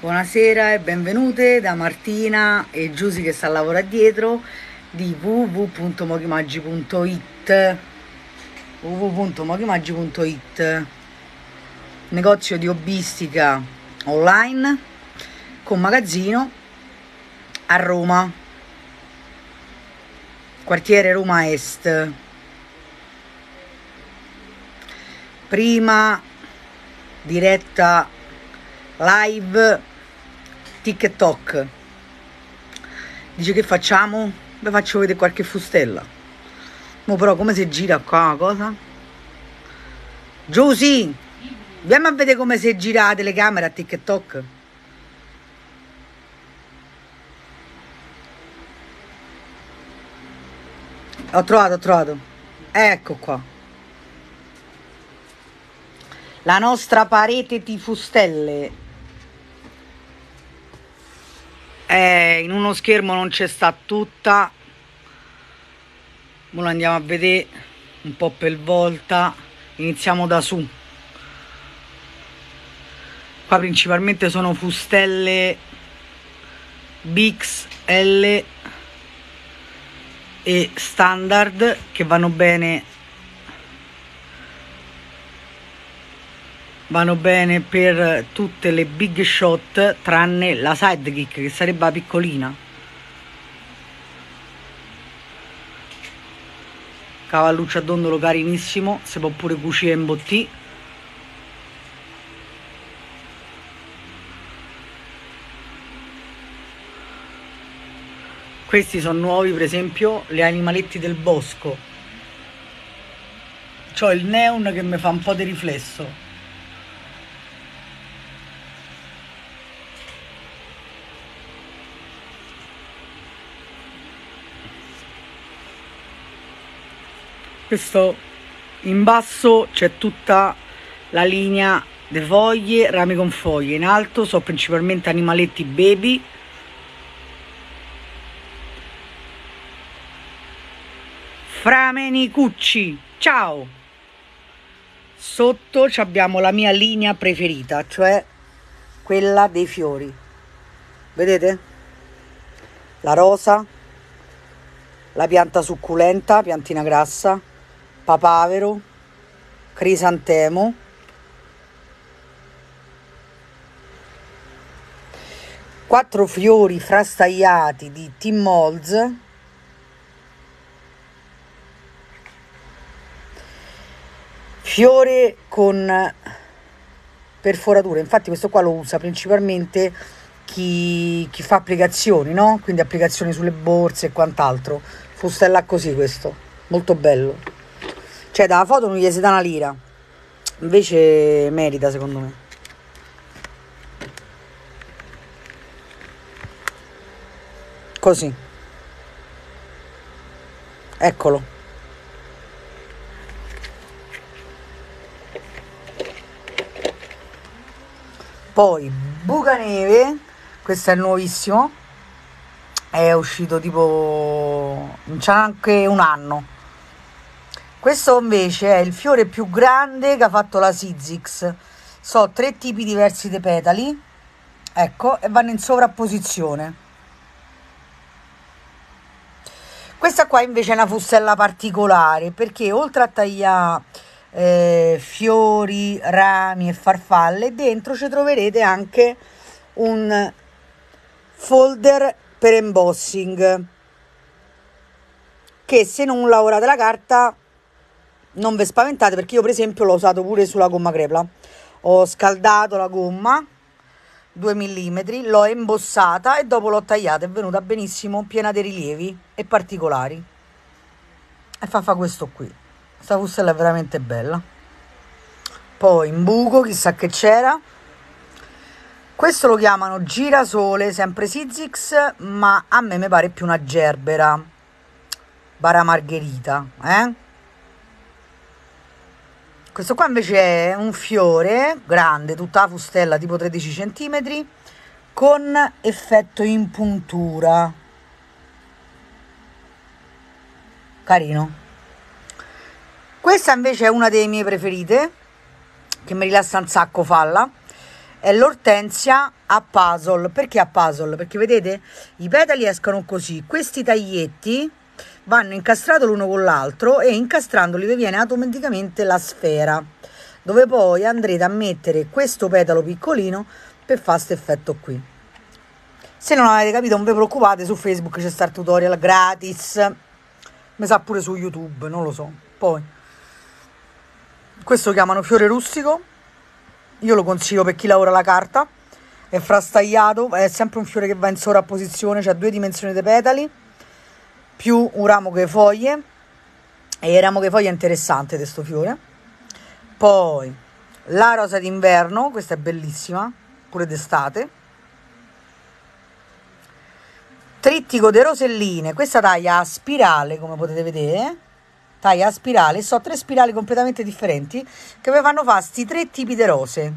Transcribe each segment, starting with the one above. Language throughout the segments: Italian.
Buonasera e benvenute da Martina e Giusy che sta a lavorare dietro di www.mochimaggi.it www.mochimaggi.it negozio di hobbistica online con magazzino a Roma. Quartiere Roma Est. Prima diretta live TikTok. Dice che facciamo? Vi faccio vedere qualche fustella. Mo però come si gira qua cosa? Giusy, andiamo a vedere come si gira la telecamera a TikTok. Ho trovato, ho trovato. Ecco qua. La nostra parete di fustelle eh, in uno schermo non c'è sta tutta. Ora andiamo a vedere un po' per volta. Iniziamo da su. Qua principalmente sono fustelle Bix L e standard che vanno bene vanno bene per tutte le big shot tranne la sidekick che sarebbe la piccolina. Cavalluccio a dondolo carinissimo si può pure cucire in bottì. Questi sono nuovi per esempio gli animaletti del bosco. C'ho il neon che mi fa un po' di riflesso questo in basso c'è tutta la linea delle foglie, rami con foglie, in alto sono principalmente animaletti baby, framenicucci, ciao! Sotto abbiamo la mia linea preferita, cioè quella dei fiori, vedete? La rosa, la pianta succulenta, piantina grassa, papavero, crisantemo, quattro fiori frastagliati di Tim Molds, fiore con perforature, infatti questo qua lo usa principalmente chi, chi fa applicazioni, no? Quindi applicazioni sulle borse e quant'altro. Fustella così questo, molto bello. Cioè, dalla foto non gli si dà una lira. Invece merita, secondo me. Così. Eccolo. Poi Bucaneve, questo è nuovissimo, è uscito tipo, non c'è anche un anno questo invece è il fiore più grande che ha fatto la Sizix. So tre tipi diversi di petali, ecco, e vanno in sovrapposizione. Questa qua invece è una fustella particolare perché oltre a tagliare eh, fiori, rami e farfalle, dentro ci troverete anche un folder per embossing che se non lavorate la carta non vi spaventate perché io per esempio l'ho usato pure sulla gomma crepla. Ho scaldato la gomma 2 mm l'ho embossata e dopo l'ho tagliata. È venuta benissimo piena di rilievi e particolari. E fa fa questo qui. Questa fustella è veramente bella. Poi in buco chissà che c'era. Questo lo chiamano girasole sempre Sizix ma a me mi pare più una gerbera bara margherita eh questo qua invece è un fiore grande, tutta la fustella tipo 13 cm con effetto in puntura. Carino. Questa invece è una delle mie preferite, che mi rilassa un sacco falla. è l'ortensia a puzzle. Perché a puzzle? Perché vedete i petali escono così, questi taglietti vanno incastrati l'uno con l'altro e incastrandoli vi viene automaticamente la sfera dove poi andrete a mettere questo petalo piccolino per fare questo effetto qui. Se non avete capito non vi preoccupate su facebook c'è sta il tutorial gratis. Mi sa pure su youtube non lo so. Poi questo chiamano fiore rustico. Io lo consiglio per chi lavora la carta. È frastagliato è sempre un fiore che va in sovrapposizione cioè due dimensioni dei petali più un ramo che foglie e il ramo che foglie è interessante questo fiore. Poi la rosa d'inverno questa è bellissima pure d'estate. Trittico de roselline questa taglia a spirale come potete vedere taglia a spirale so tre spirali completamente differenti che mi fanno fare questi tre tipi di rose.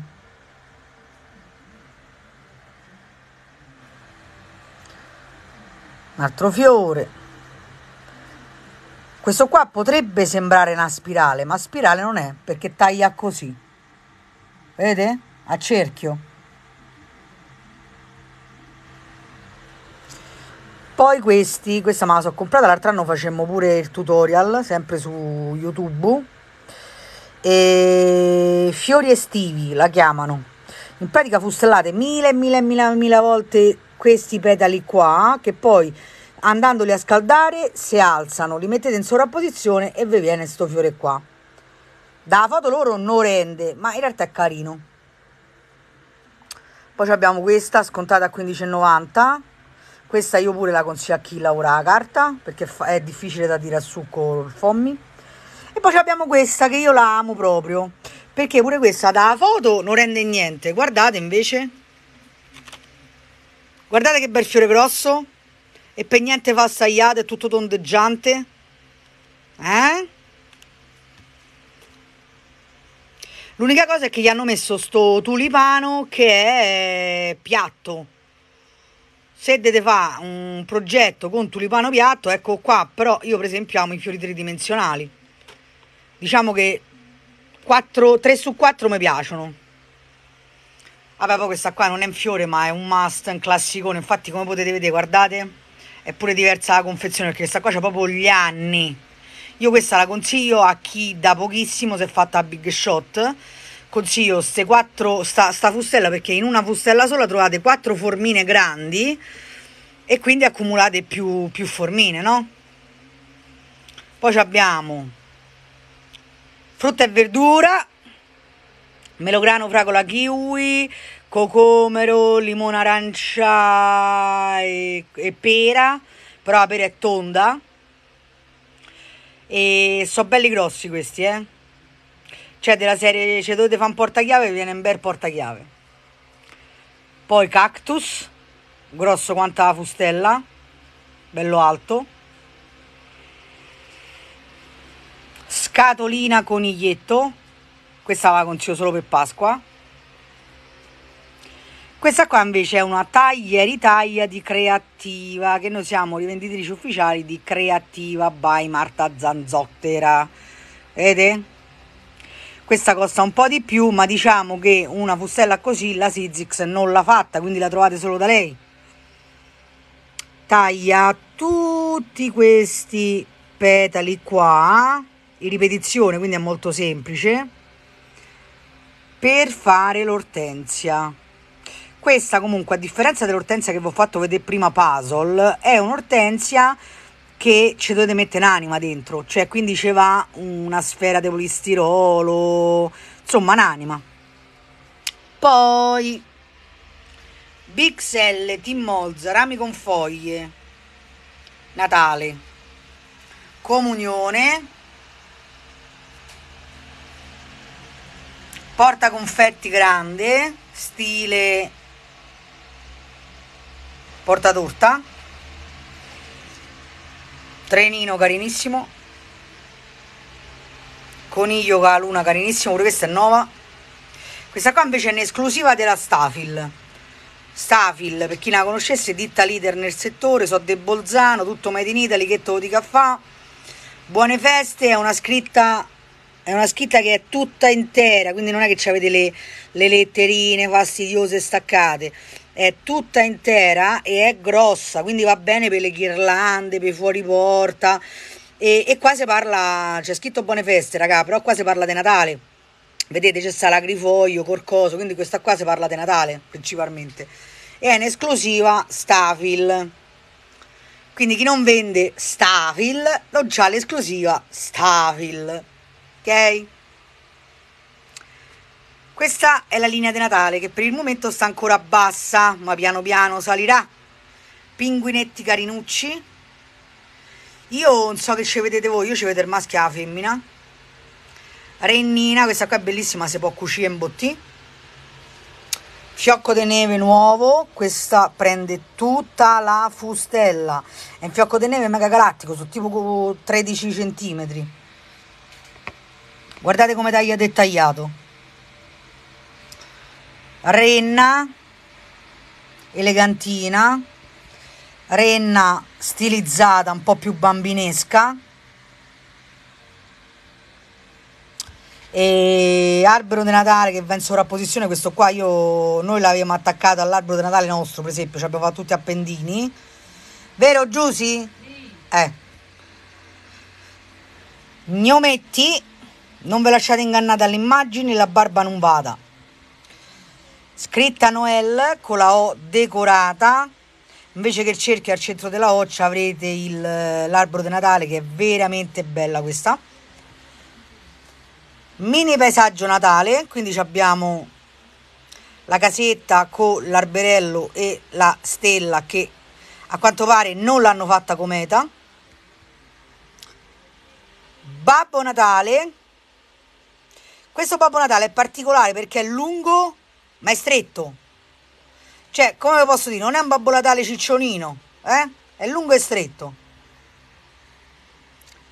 Un altro fiore questo qua potrebbe sembrare una spirale, ma spirale non è perché taglia così. Vedete? A cerchio. Poi questi, questa me la sono comprata, l'altro anno facemmo pure il tutorial, sempre su YouTube. E fiori estivi la chiamano. In pratica fustellate mille mille mille, mille volte questi petali qua, che poi andandoli a scaldare si alzano, li mettete in sovrapposizione e vi viene sto fiore qua. Da foto loro non rende, ma in realtà è carino. Poi abbiamo questa scontata a 15,90. Questa io pure la consiglio a chi lavora la carta, perché è difficile da tirare su con il fommi. E poi abbiamo questa che io la amo proprio, perché pure questa da foto non rende niente. Guardate invece. Guardate che bel fiore grosso e per niente fa assagliato, è tutto tondeggiante. Eh? L'unica cosa è che gli hanno messo sto tulipano che è piatto. Se dovete fare un progetto con tulipano piatto, ecco qua, però io per esempio amo i fiori tridimensionali. Diciamo che 4, 3 su 4 mi piacciono. Vabbè, poi questa qua non è un fiore, ma è un must, un classicone. Infatti, come potete vedere, guardate è pure diversa la confezione perché questa qua c'ha proprio gli anni io questa la consiglio a chi da pochissimo si è fatta a big shot consiglio queste quattro sta, sta fustella perché in una fustella sola trovate quattro formine grandi e quindi accumulate più, più formine no? poi abbiamo frutta e verdura melograno fragola kiwi cocomero, limone arancia e, e pera, però la pera è tonda. E sono belli grossi questi, eh. Cioè della serie, cioè dovete fare un portachiave, viene un bel portachiave. Poi cactus, grosso quanto la fustella, bello alto. Scatolina coniglietto, questa la consiglio solo per Pasqua questa qua invece è una taglia e ritaglia di Creativa, che noi siamo rivenditrici ufficiali di Creativa by Marta Zanzottera. Vedete? Questa costa un po' di più, ma diciamo che una fustella così la Sizix non l'ha fatta, quindi la trovate solo da lei. Taglia tutti questi petali qua, in ripetizione, quindi è molto semplice, per fare l'ortensia questa comunque, a differenza dell'ortensia che vi ho fatto vedere prima puzzle, è un'ortensia che ci dovete mettere un'anima dentro, cioè quindi ci va una sfera di polistirolo, insomma un'anima. Poi Bixelle, Timmolza, rami con foglie, Natale, comunione, porta confetti grande, stile porta torta trenino carinissimo. Coniglio con la luna carinissimo pure questa è nuova. Questa qua invece è un'esclusiva della Stafil. Stafil per chi la conoscesse ditta leader nel settore so de Bolzano tutto made in Italy che te lo dica fa. Buone feste è una scritta è una scritta che è tutta intera, quindi non è che avete le, le letterine fastidiose staccate, è tutta intera e è grossa, quindi va bene per le ghirlande, per i fuori porta. E, e qua si parla, c'è scritto buone feste, raga, però qua si parla di Natale. Vedete, c'è sta l'agrifoglio, corcoso, quindi questa qua si parla di Natale principalmente. E è in esclusiva Stafil. Quindi chi non vende Stafil non c'ha l'esclusiva Stafil. Ok? Questa è la linea di Natale che per il momento sta ancora bassa, ma piano piano salirà. Pinguinetti carinucci. Io non so che ci vedete voi, io ci vedo il maschio e la femmina. Rennina, questa qua è bellissima, si può cucire in botti. Fiocco di neve nuovo, questa prende tutta la fustella. È un fiocco di neve mega galattico, su tipo 13 cm. Guardate come taglia dettagliato renna elegantina. Renna stilizzata un po' più bambinesca. E albero di Natale che va in sovrapposizione questo qua io noi l'abbiamo attaccato all'albero di Natale nostro per esempio ci abbiamo fatto tutti appendini. Vero Giusy? Sì. eh. Gnometti non ve lasciate ingannare dalle immagini la barba non vada scritta Noel con la O decorata. Invece che il cerchio al centro della O avrete il, l'albero di Natale che è veramente bella questa. Mini paesaggio Natale quindi abbiamo la casetta con l'arberello e la stella che a quanto pare non l'hanno fatta cometa. Babbo Natale. Questo Babbo Natale è particolare perché è lungo ma è stretto. Cioè, come posso dire, non è un babbo natale ciccionino, eh? È lungo e stretto.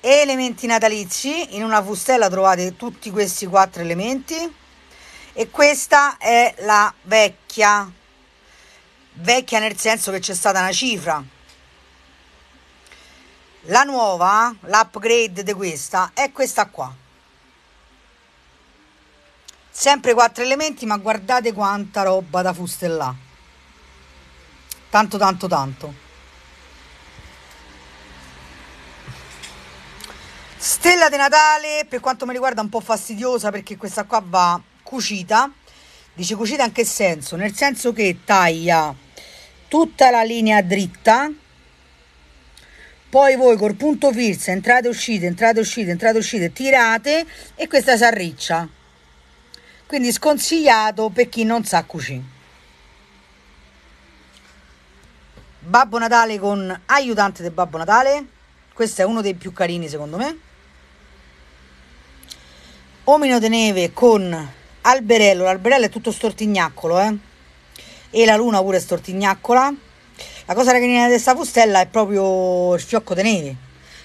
Elementi natalizi, in una fustella trovate tutti questi quattro elementi e questa è la vecchia, vecchia nel senso che c'è stata una cifra. La nuova, l'upgrade di questa, è questa qua sempre quattro elementi ma guardate quanta roba da fustellà. Tanto tanto tanto. Stella di Natale per quanto mi riguarda un po' fastidiosa perché questa qua va cucita. Dice cucita in che senso? nel senso che taglia tutta la linea dritta. Poi voi col punto fissa entrate uscite entrate uscite entrate uscite tirate e questa si arriccia quindi sconsigliato per chi non sa cucire. Babbo Natale con aiutante del Babbo Natale, questo è uno dei più carini secondo me. Omino di neve con alberello, l'alberello è tutto stortignaccolo, eh? E la luna pure è stortignaccola. La cosa carina di questa fustella è proprio il fiocco di neve.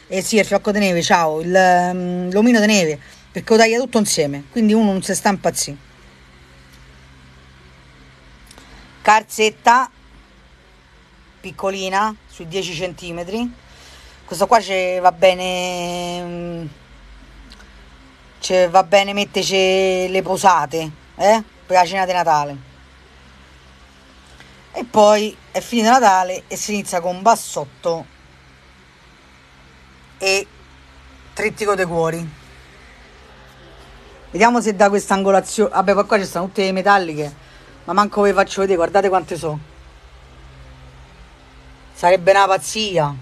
Eh sì, il fiocco di neve, ciao, il, um, l'omino di neve perché lo taglia tutto insieme, quindi uno non si sta impazzì. Carzetta piccolina sui 10 cm. Questo qua ci va bene mm, ci va bene metterci le posate, eh? Per la cena di Natale. E poi è finito Natale e si inizia con bassotto e trittico dei cuori. Vediamo se da questa angolazione... Vabbè, qua, qua ci stanno tutte le metalliche, ma manco ve le faccio vedere, guardate quante sono. Sarebbe una pazzia.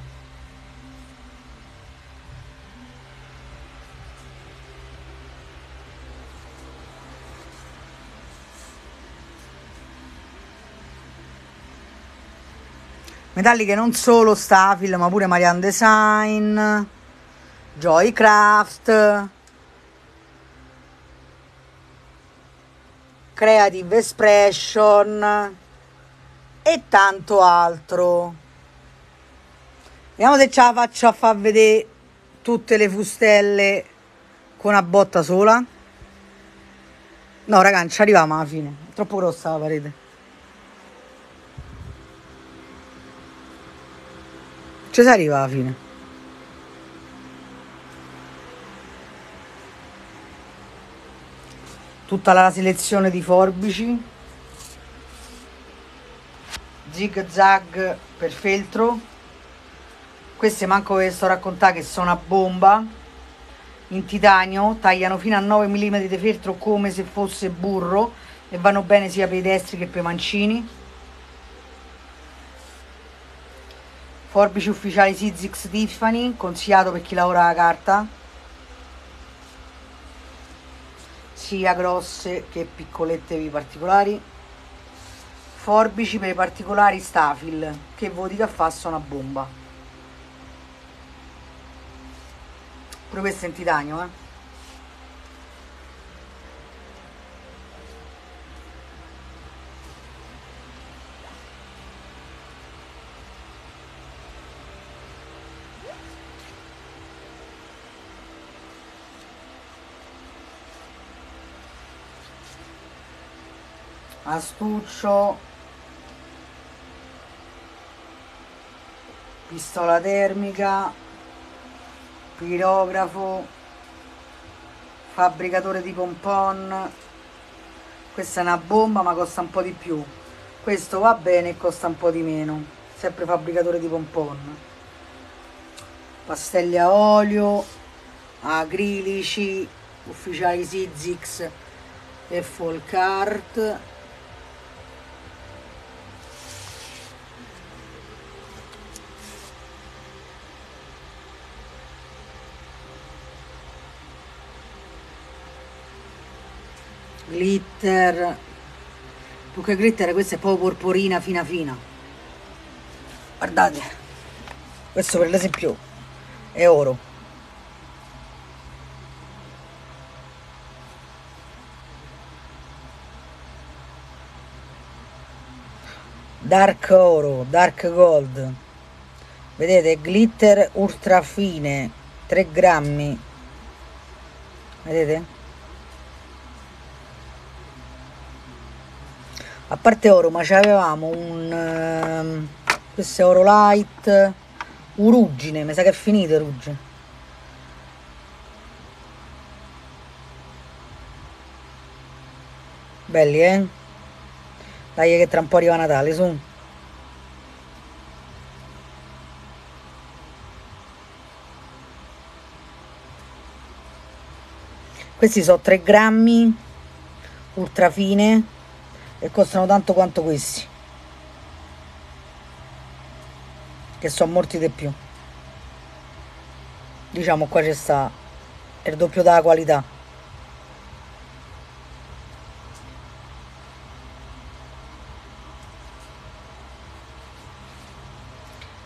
metalliche non solo Stafil ma pure Marianne Design Joycraft creative expression e tanto altro. Vediamo se ce la faccio a far vedere tutte le fustelle con una botta sola. No ragazzi non ci arriviamo alla fine. È troppo grossa la parete. Ci si arriva alla fine tutta la selezione di forbici. Zig zag per feltro. Queste manco ve sto a raccontare che sono a bomba. In titanio tagliano fino a 9 mm di feltro come se fosse burro e vanno bene sia per i destri che per i mancini. Forbici ufficiali Sizzix Tiffany consigliato per chi lavora la carta sia grosse che piccolette per i particolari? Forbici per i particolari stafil che voti che fa sono a bomba. Pure questo è in titanio eh astuccio. Pistola termica. Pirografo. Fabbricatore di pompon. Questa è una bomba ma costa un po' di più. Questo va bene e costa un po' di meno. Sempre fabbricatore di pompon. Pastelli a olio acrilici ufficiali Sizzix e folk glitter. Più che glitter questa è proprio porporina fina fina. Guardate questo per l'esempio è oro. Dark oro dark gold. Vedete glitter ultra fine 3 grammi. Vedete a parte oro ma avevamo un uh, questo è oro light urugine mi sa che è finito ruggine. Belli eh? Dai che tra un po' arriva Natale su. Questi sono 3 grammi ultra fine e costano tanto quanto questi. Che sono morti di più. Diciamo qua c'è sta il doppio della qualità.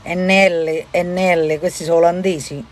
NL, NL, questi sono olandesi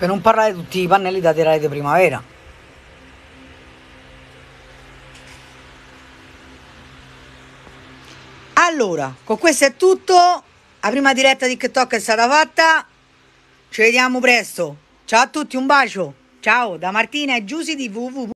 Per non parlare di tutti i pannelli da tirare di primavera. Allora, con questo è tutto. La prima diretta di TikTok è stata fatta. Ci vediamo presto. Ciao a tutti, un bacio. Ciao da Martina e Giusy di www.